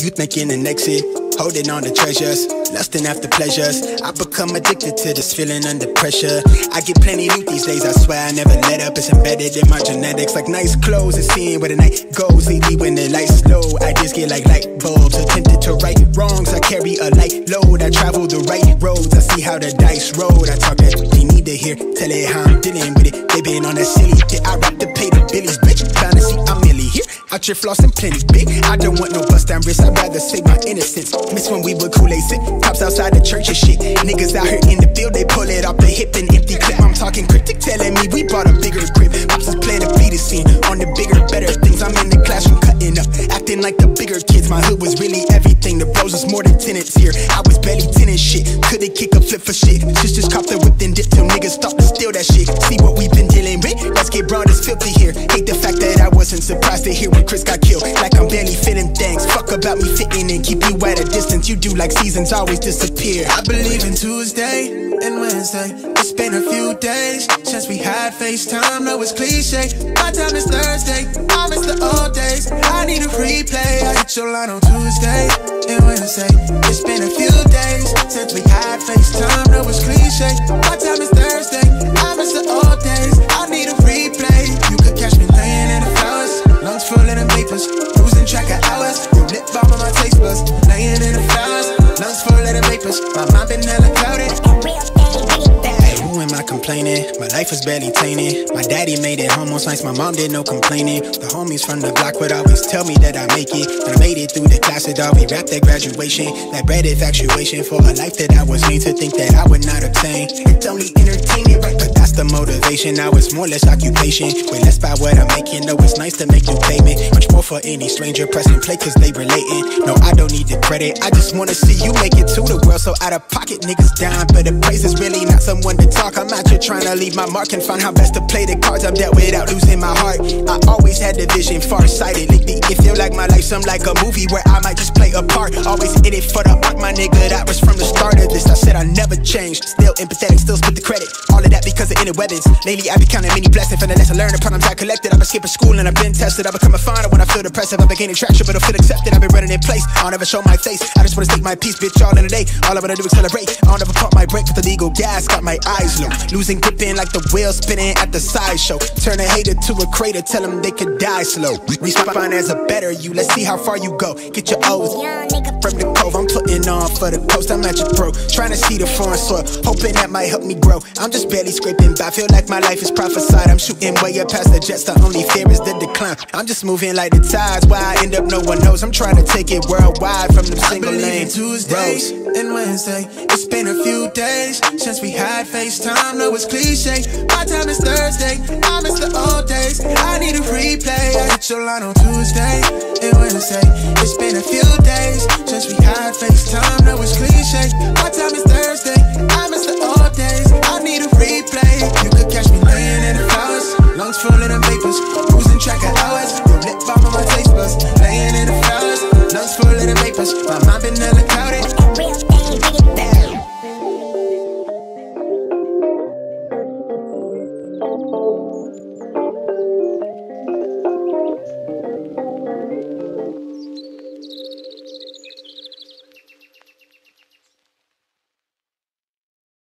Youth making an exit, holding on to treasures, lusting after pleasures. I become addicted to this feeling under pressure. I get plenty loot these days, I swear I never let up. It's embedded in my genetics, like nice clothes and seeing where the night goes. Lately, when the lights low, ideas get like light bulbs. Attempted to right wrongs, I carry a light load. I travel the right roads, I see how the dice roll. I talk that they need to hear, tell it how I'm dealing with it. They been on that silly shit. Out your flossing plenty big. I don't want no bust down wrist, I'd rather save my innocence. Miss when we would Kool-Aid sit, cops outside the church and shit. Niggas out here in the field, they pull it off the hip and empty clip. I'm talking cryptic, telling me we bought a bigger grip. Pops is playing the beat scene on the bigger, better things. I'm in the classroom cutting up, acting like the bigger kids. My hood was really everything. The bros was more than tenants here. I was barely tenant shit. Couldn't kick a flip for shit. Sisters cop the whip and dip till niggas stop to steal that shit. See what we've been dealing with? Let's get broad as filthy here. Wasn't surprised to hear when Chris got killed. Like I'm barely fitting things. Fuck about me fitting and keep you at a distance. You do like seasons always disappear. I believe in Tuesday and Wednesday. It's been a few days since we had FaceTime. No, it's cliche. My time is Thursday. I miss the old days. I need a replay. I hit your line on Tuesday and Wednesday. It's been a few days since we had FaceTime. No, it's cliche. My time is Thursday. Vapors. My been hella clouded. Hey, who am I complaining? Life is barely tainted. My daddy made it home most nights, my mom did no complaining. The homies from the block would always tell me that I make it. But I made it through the classes, dog. We wrapped that graduation. That bread infatuation for a life that I was made to think that I would not obtain. It's only entertaining, right? But that's the motivation. Now it's more or less occupation. Way less by what I'm making. Though it's nice to make new payment. Much more for any stranger pressing play cause they relating. No, I don't need the credit. I just wanna see you make it to the world. So out of pocket, niggas down. But the praise is really not someone to talk. I'm out here trying to leave my mark and find how best to play the cards I'm dealt without losing my heart. I always had the vision far-sighted. Lately, it feel like my life some like a movie where I might just play a part. Always in it for the arc, my nigga. That was from the start of this. I said I never changed. Still empathetic, still split the credit. All of that because inner weapons. Lately, I be counting many blessings from the lessons learned, the problems I collected. I've been skipping school and I've been tested. I've become a finder when I feel depressive. I've been gaining traction, but I feel accepted. I've been running in place. I don't ever show my face. I just wanna state my peace, bitch, all in a day. All I wanna do is celebrate. I don't ever pop my break with the legal gas. Got my eyes low. Losing gripping like the wheel spinning at the sideshow. Turn a hater to a crater, tell them they could die slow. Respond as a better you. Let's see how far you go. Get your O's. From the cove, I'm putting on for the coast. I'm at your pro, trying to see the foreign soil, hoping that might help me grow. I'm just barely scraping by. Feel like my life is prophesied. I'm shooting way up past the jets. The only fear is the decline. I'm just moving like the tides. Why I end up, no one knows. I'm trying to take it worldwide from them single lane Tuesdays roads. and Wednesday. It's been a few days since we had FaceTime. No, it's cliche. My time is Thursday. I miss the old days. I need a replay. I hit your line on Tuesday and Wednesday. It's